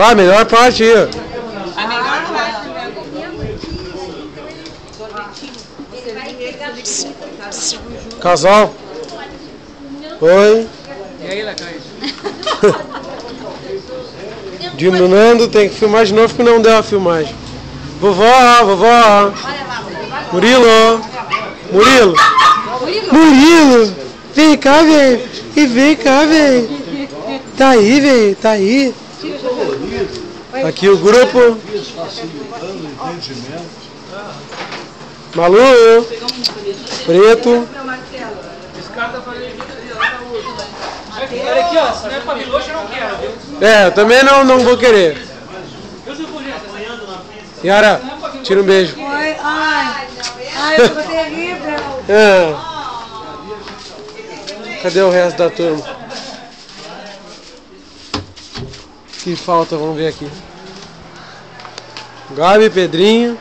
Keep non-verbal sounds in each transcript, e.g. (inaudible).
Vai, melhor parte aí. ó. A melhor parte. Casal. Oi. E aí, Lacaio? (laughs) Diminuindo, tem que filmar de novo porque não deu a filmagem. Vovó, vovó. Murilo. Murilo. Murilo. Vem cá, velho. E vem cá, velho. Tá aí, velho. Tá aí. Aqui o grupo. Malu. Preto. Olha aqui, ó. Se não é pra Miloche, eu não quero, viu? É, eu também não, não vou querer. Yara, tira um beijo. Oi, ai. Ai, eu tô terrível. É. Cadê o resto da turma? Que falta, vamos ver aqui. Gabi, Pedrinho.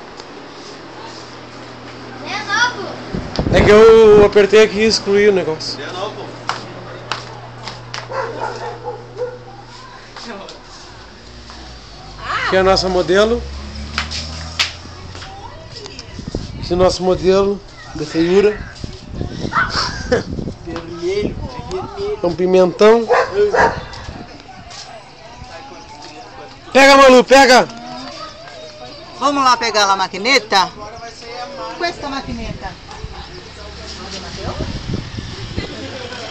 É que eu apertei aqui e excluí o negócio. Aqui é a nossa modelo. Esse é o nosso modelo da feiura. Vermelho, vermelho. É um pimentão. Pega, Malu, pega! Vamos lá pegar a maquineta? Questa maquineta.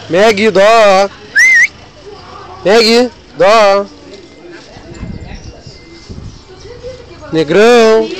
Meg, dó. Meg, dó. Negrão.